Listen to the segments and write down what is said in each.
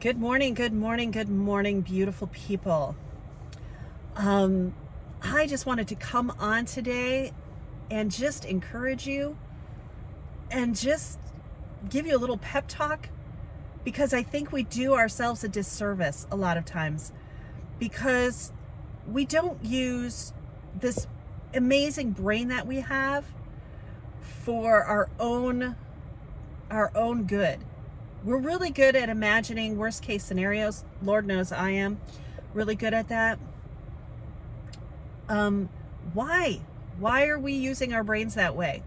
Good morning, good morning, good morning, beautiful people. Um, I just wanted to come on today and just encourage you and just give you a little pep talk because I think we do ourselves a disservice a lot of times because we don't use this amazing brain that we have for our own our own good we're really good at imagining worst case scenarios. Lord knows I am really good at that. Um, why? Why are we using our brains that way?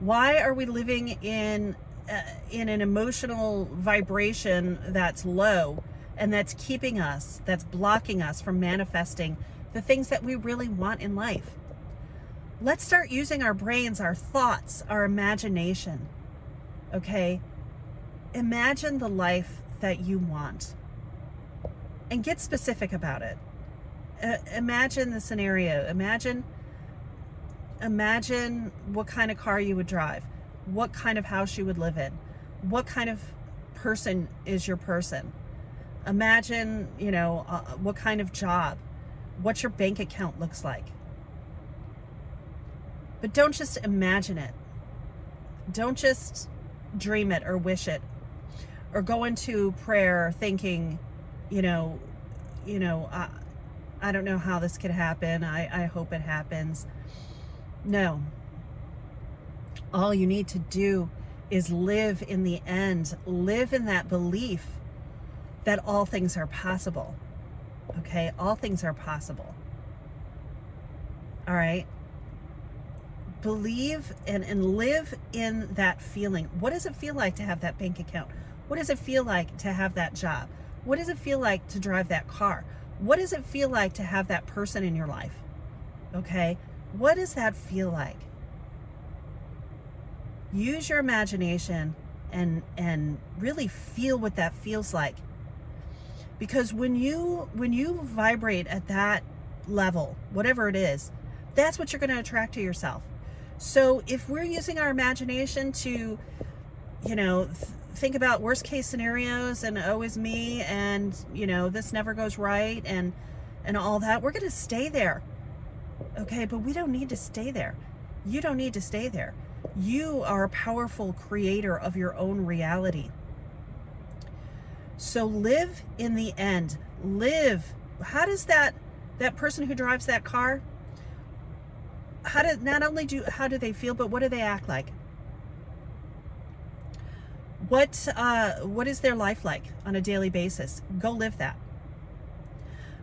Why are we living in uh, in an emotional vibration that's low and that's keeping us, that's blocking us from manifesting the things that we really want in life? Let's start using our brains, our thoughts, our imagination. Okay? Imagine the life that you want and get specific about it. Uh, imagine the scenario. Imagine imagine what kind of car you would drive, what kind of house you would live in, what kind of person is your person. Imagine, you know, uh, what kind of job, what your bank account looks like. But don't just imagine it. Don't just dream it or wish it or go into prayer thinking, you know, you know, I, I don't know how this could happen. I, I hope it happens. No. All you need to do is live in the end, live in that belief that all things are possible. Okay? All things are possible. All right? Believe and, and live in that feeling. What does it feel like to have that bank account? What does it feel like to have that job? What does it feel like to drive that car? What does it feel like to have that person in your life? Okay? What does that feel like? Use your imagination and and really feel what that feels like. Because when you when you vibrate at that level, whatever it is, that's what you're going to attract to yourself. So if we're using our imagination to you know, think about worst case scenarios and oh is me and you know this never goes right and and all that. We're going to stay there okay? But we don't need to stay there. You don't need to stay there. You are a powerful creator of your own reality. So live in the end. Live. How does that that person who drives that car how do not only do how do they feel but what do they act like what uh, what is their life like on a daily basis? Go live that.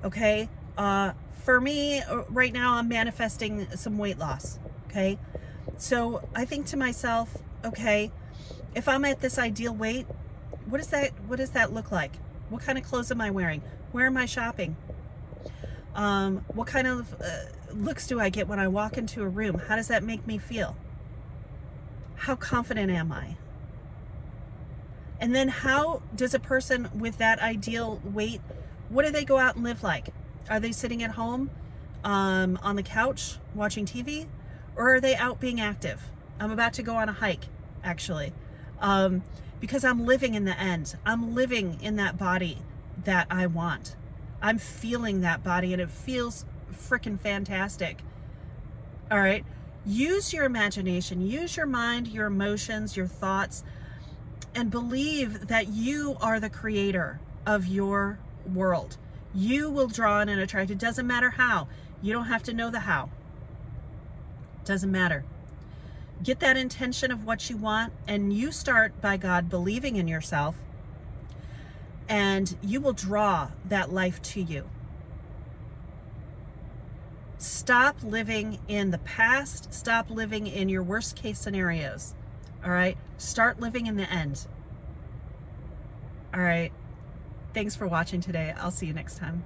Okay. Uh, for me, uh, right now, I'm manifesting some weight loss. Okay. So I think to myself, okay, if I'm at this ideal weight, what does that what does that look like? What kind of clothes am I wearing? Where am I shopping? Um, what kind of uh, looks do I get when I walk into a room? How does that make me feel? How confident am I? And then how does a person with that ideal weight, what do they go out and live like? Are they sitting at home um, on the couch watching TV? Or are they out being active? I'm about to go on a hike, actually, um, because I'm living in the end. I'm living in that body that I want. I'm feeling that body and it feels freaking fantastic. All right. Use your imagination, use your mind, your emotions, your thoughts and believe that you are the creator of your world. You will draw in and attract. It doesn't matter how. You don't have to know the how. Doesn't matter. Get that intention of what you want, and you start by God believing in yourself, and you will draw that life to you. Stop living in the past. Stop living in your worst case scenarios. All right. Start living in the end. All right. Thanks for watching today. I'll see you next time.